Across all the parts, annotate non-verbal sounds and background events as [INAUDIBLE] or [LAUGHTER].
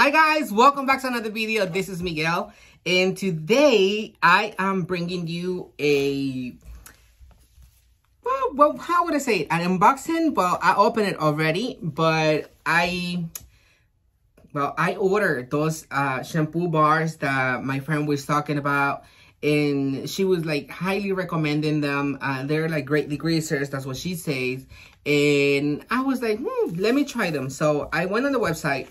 Hi guys, welcome back to another video. This is Miguel and today I am bringing you a well, well how would I say it? An unboxing. Well, I opened it already, but I well, I ordered those uh, shampoo bars that my friend was talking about and she was like highly recommending them. Uh, they're like great degreasers, that's what she says. And I was like, hmm, let me try them. So I went on the website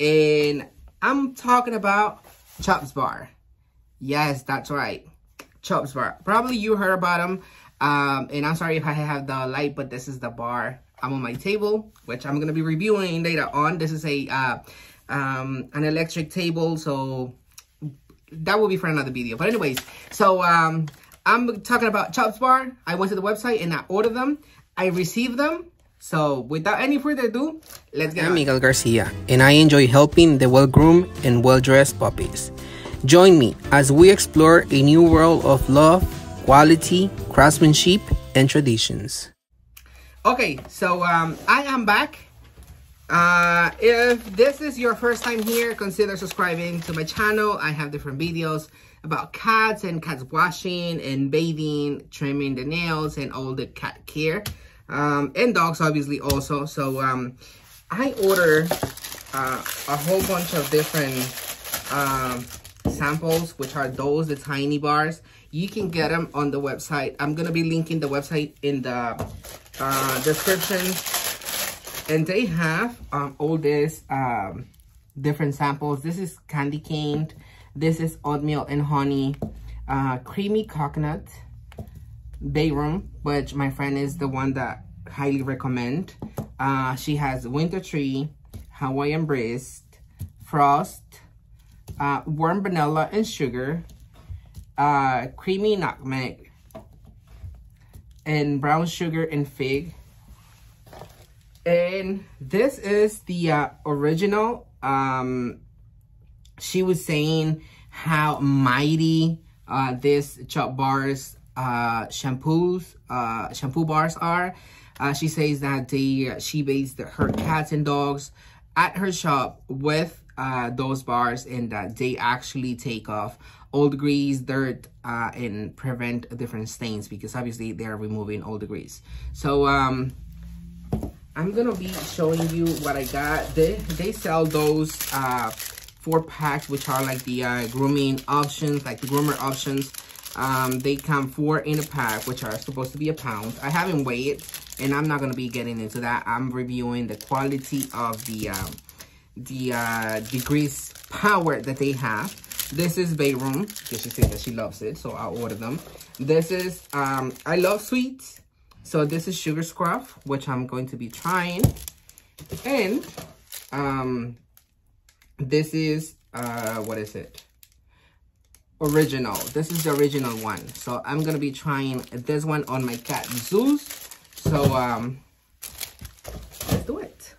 and I'm talking about Chubbs Bar. Yes, that's right. Chubbs Bar. Probably you heard about them. Um, and I'm sorry if I have the light, but this is the bar. I'm on my table, which I'm going to be reviewing later on. This is a uh, um, an electric table, so that will be for another video. But anyways, so um, I'm talking about Chubbs Bar. I went to the website and I ordered them. I received them so without any further ado, let's get I'm Miguel Garcia, and I enjoy helping the well-groomed and well-dressed puppies. Join me as we explore a new world of love, quality, craftsmanship, and traditions. Okay, so um, I am back. Uh, if this is your first time here, consider subscribing to my channel. I have different videos about cats and cats washing and bathing, trimming the nails, and all the cat care um, and dogs obviously also. So um, I order uh, a whole bunch of different um, samples, which are those, the tiny bars. You can get them on the website. I'm going to be linking the website in the uh, description. And they have um, all these um, different samples. This is candy cane. This is oatmeal and honey. Uh, creamy coconut Bay Rum, which my friend is the one that highly recommend. Uh, she has Winter Tree, Hawaiian Breeze, Frost, uh, Warm Vanilla and Sugar, uh, Creamy Nutmeg, and Brown Sugar and Fig. And this is the uh, original. Um, she was saying how mighty uh, this Chubbs bars uh, shampoos, uh, shampoo bars are. Uh, she says that they she based her cats and dogs at her shop with uh, those bars and that they actually take off old grease, dirt, uh, and prevent different stains because obviously they're removing all the grease. So um, I'm gonna be showing you what I got. They they sell those uh, four packs, which are like the uh, grooming options, like the groomer options. Um, they come four in a pack, which are supposed to be a pound. I haven't weighed and I'm not going to be getting into that. I'm reviewing the quality of the, um, the uh, degrees power that they have. This is Bay Rum, because she said that she loves it, so I'll order them. This is, um, I love sweets. So this is Sugar Scruff, which I'm going to be trying. And um, this is, uh, what is it? Original. This is the original one. So I'm going to be trying this one on my cat Zeus. So um, let's do it.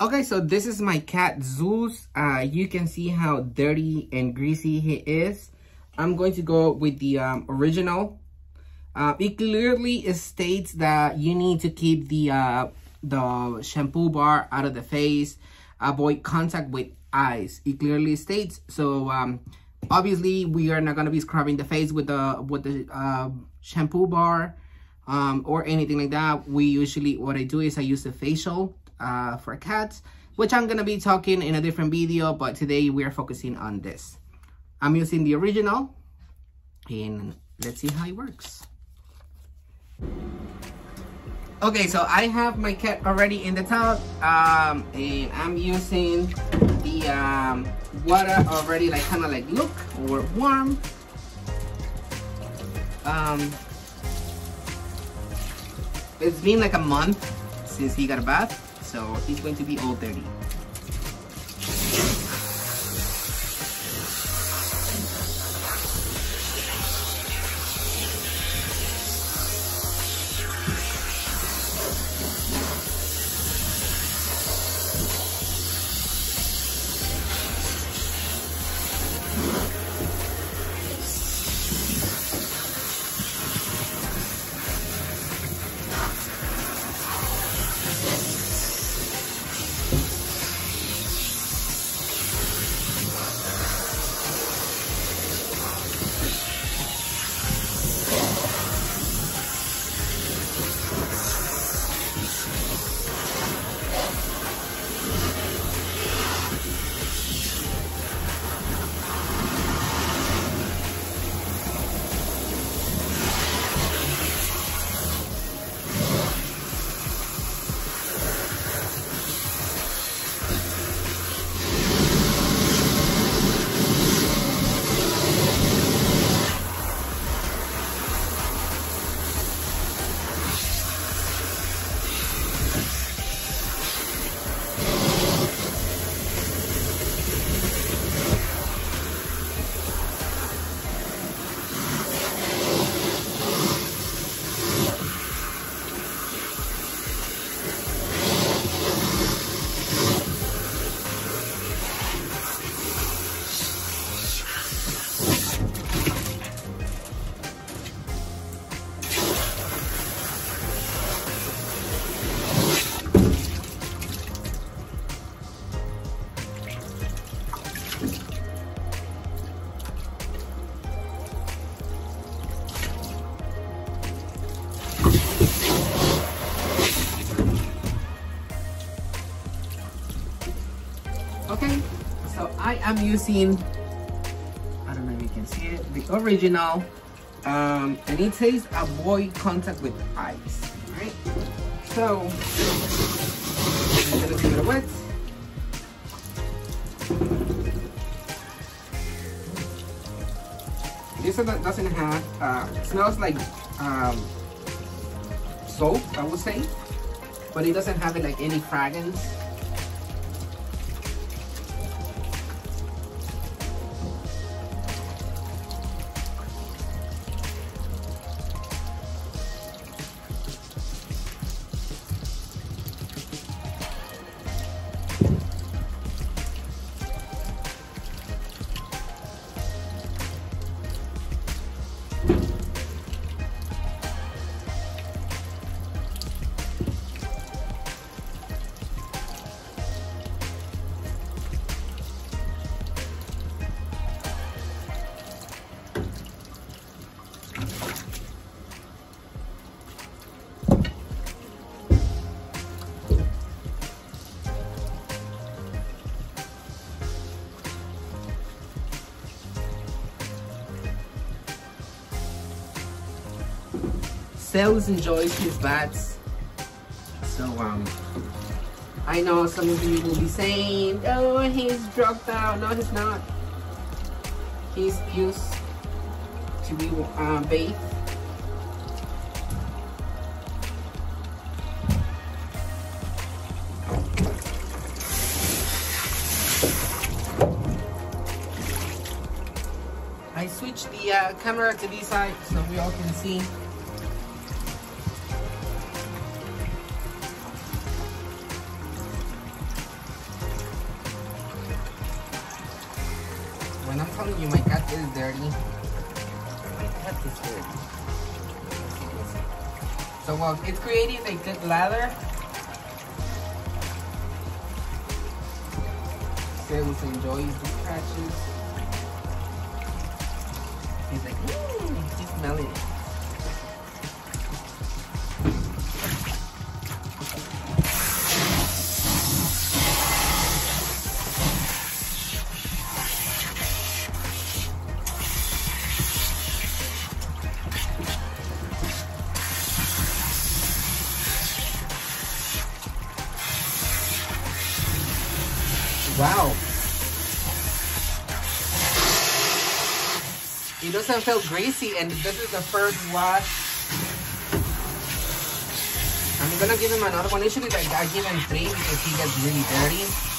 Okay, so this is my cat Zeus. Uh, you can see how dirty and greasy he is. I'm going to go with the um, original. Uh, it clearly states that you need to keep the uh, the shampoo bar out of the face, avoid contact with eyes. It clearly states. So um, obviously we are not going to be scrubbing the face with the with the uh, shampoo bar um, or anything like that. We usually, what I do is I use the facial uh, for cats, which I'm going to be talking in a different video, but today we are focusing on this. I'm using the original and let's see how it works. Okay, so I have my cat already in the tub, um, and I'm using the um, water already like kind of like look or warm. Um, it's been like a month since he got a bath, so he's going to be all dirty. So I am using, I don't know if you can see it, the original, um, and it says avoid contact with ice, right? So, I'm gonna give it a wet. This one doesn't have, uh, smells like um, soap, I would say, but it doesn't have like any fragrance. Sales enjoys his bats. So um I know some of you will be saying, oh he's drugged out. No he's not. He's used to be uh, bathed. I switched the uh, camera to this side so we all can see. Well, it's creating a good lather. Sales enjoys the scratches. He's like, mmm, he's smelling it. It doesn't feel greasy and this is the first wash. I'm gonna give him another one. Usually like, I give him three because he gets really dirty.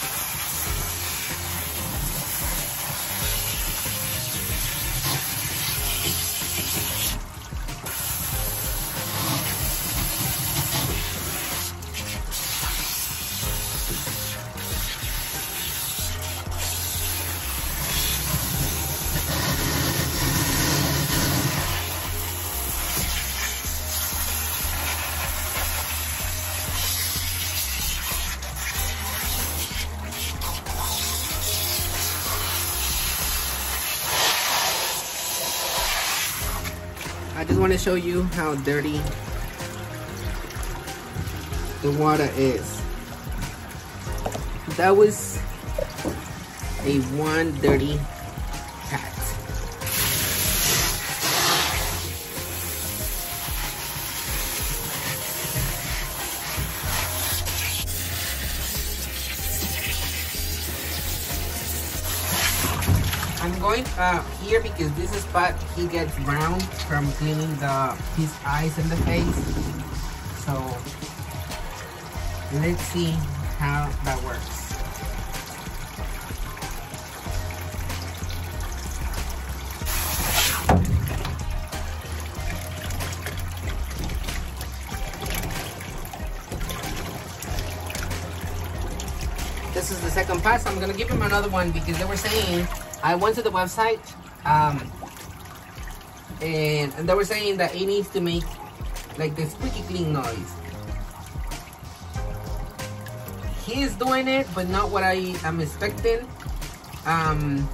I just want to show you how dirty the water is. That was a one dirty cat. I'm going uh, here because this is spot he gets brown from cleaning the his eyes and the face. So let's see how that works. This is the second pass. I'm gonna give him another one because they were saying I went to the website um, and, and they were saying that it needs to make like the squeaky clean noise. He is doing it, but not what I am expecting. Um,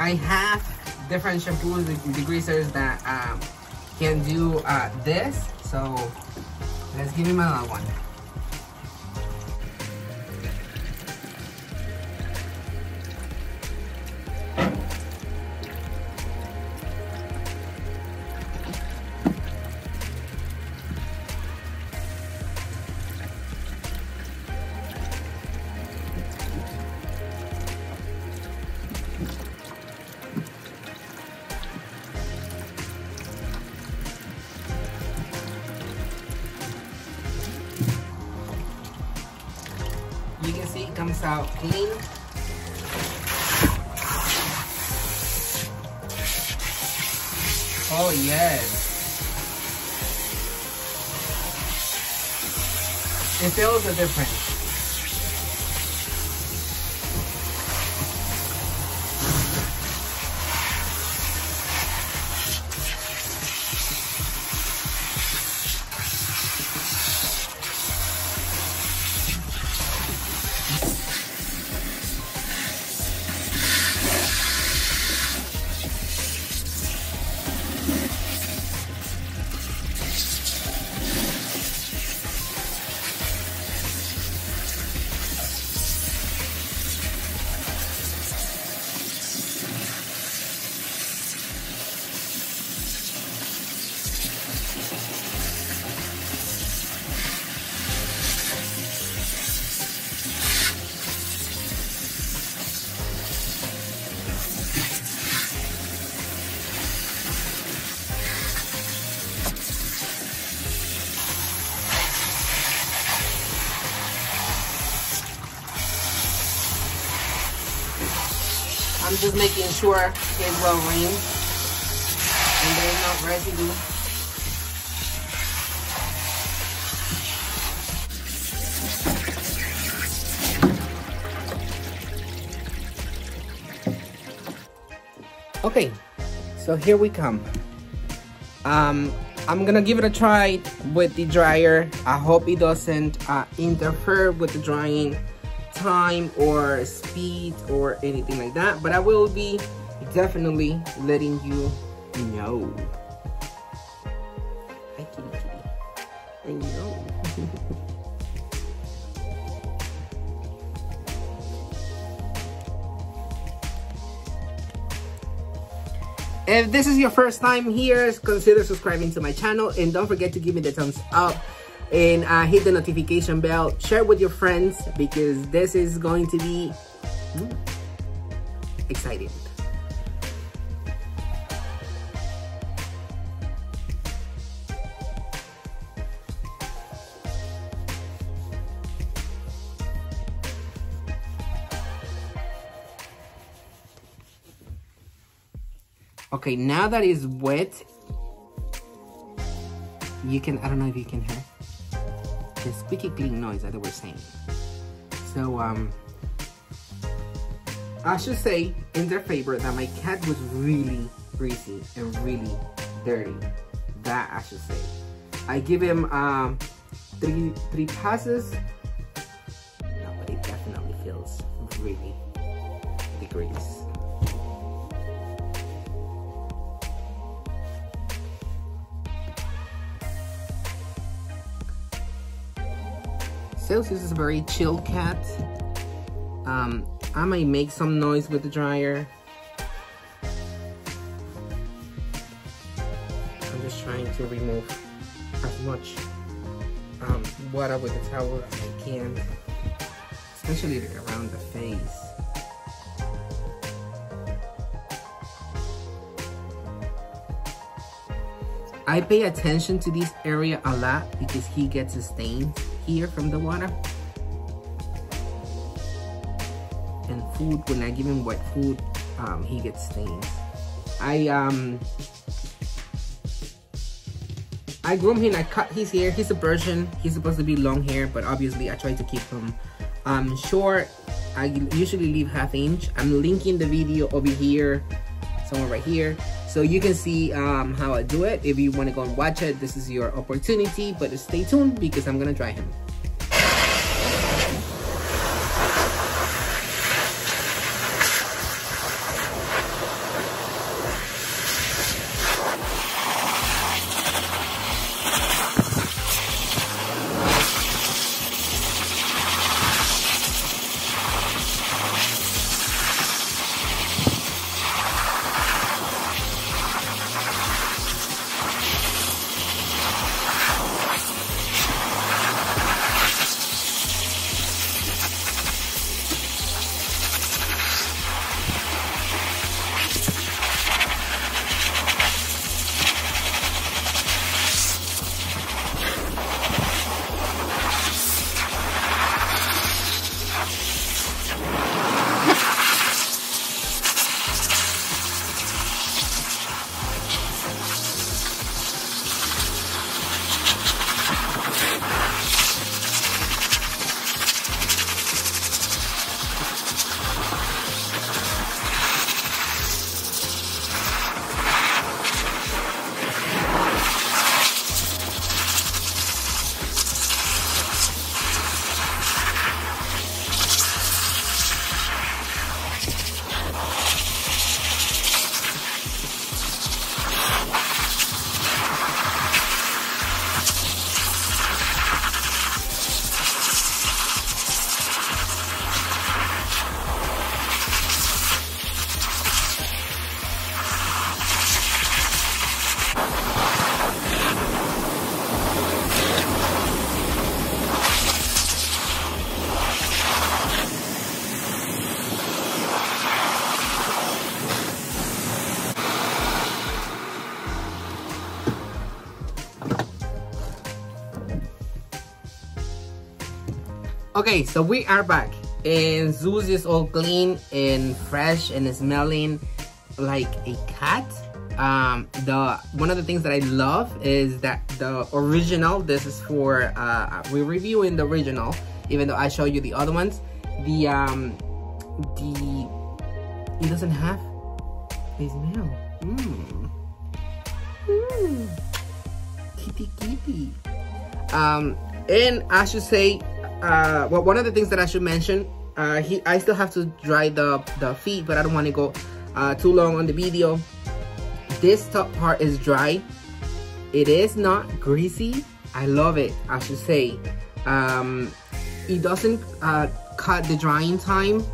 I have different shampoos, degreasers that um, can do uh, this. So let's give him another one. Oh yes. It feels a difference. Just making sure it's well rinsed and there's no residue. Okay, so here we come. Um, I'm gonna give it a try with the dryer. I hope it doesn't uh, interfere with the drying time or speed or anything like that but I will be definitely letting you know. Kitty kitty I know. [LAUGHS] If this is your first time here, consider subscribing to my channel and don't forget to give me the thumbs up and uh, hit the notification bell. Share with your friends because this is going to be mm, exciting. Okay, now that it's wet, you can, I don't know if you can hear the squeaky clean noise that they were saying. So, um, I should say in their favor that my cat was really greasy and really dirty. That I should say. I give him um, three three passes. No, but it definitely feels really the. Celsius is a very chill cat. Um, I might make some noise with the dryer. I'm just trying to remove as much um, water with the towel as I can, especially around the face. I pay attention to this area a lot because he gets a here from the water. And food, when I give him wet food, um, he gets stains. I um I groom him, I cut his hair. He's a Persian. He's supposed to be long hair, but obviously I try to keep him um short. I usually leave half inch. I'm linking the video over here, somewhere right here. So you can see um, how I do it. If you want to go and watch it, this is your opportunity. But stay tuned because I'm going to dry him. Okay, so we are back. And Zeus is all clean and fresh and smelling like a cat. Um, the one of the things that I love is that the original, this is for, uh, we're reviewing the original, even though I show you the other ones. The, um, the, it doesn't have a smell. Mmm. Mmm. Kitty kitty. Um, and I should say, uh, well, one of the things that I should mention, uh, he, I still have to dry the, the feet, but I don't want to go uh, too long on the video. This top part is dry. It is not greasy. I love it, I should say. Um, it doesn't uh, cut the drying time.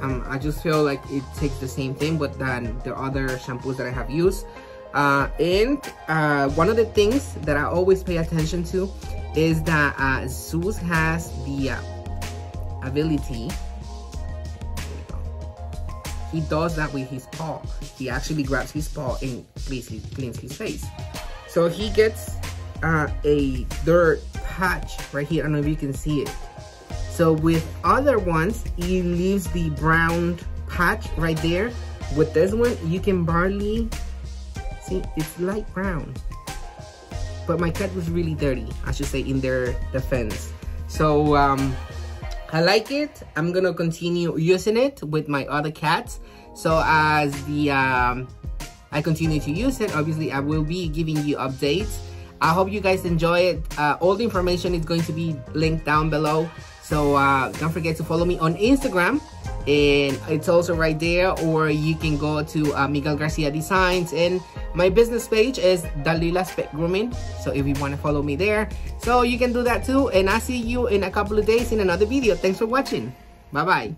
Um, I just feel like it takes the same thing, but than the other shampoos that I have used. Uh, and uh, one of the things that I always pay attention to is that uh, Zeus has the uh, ability he does that with his paw. He actually grabs his paw and cleans his, cleans his face. So he gets uh, a dirt patch right here. I don't know if you can see it. So with other ones, he leaves the brown patch right there. With this one, you can barely see it's light brown. But my cat was really dirty, I should say, in their defense. So um, I like it. I'm gonna continue using it with my other cats. So as the um, I continue to use it, obviously I will be giving you updates. I hope you guys enjoy it. Uh, all the information is going to be linked down below. So uh, don't forget to follow me on Instagram and it's also right there or you can go to uh, Miguel Garcia Designs and my business page is Dalila Pet Grooming so if you want to follow me there. So you can do that too and I see you in a couple of days in another video. Thanks for watching. Bye bye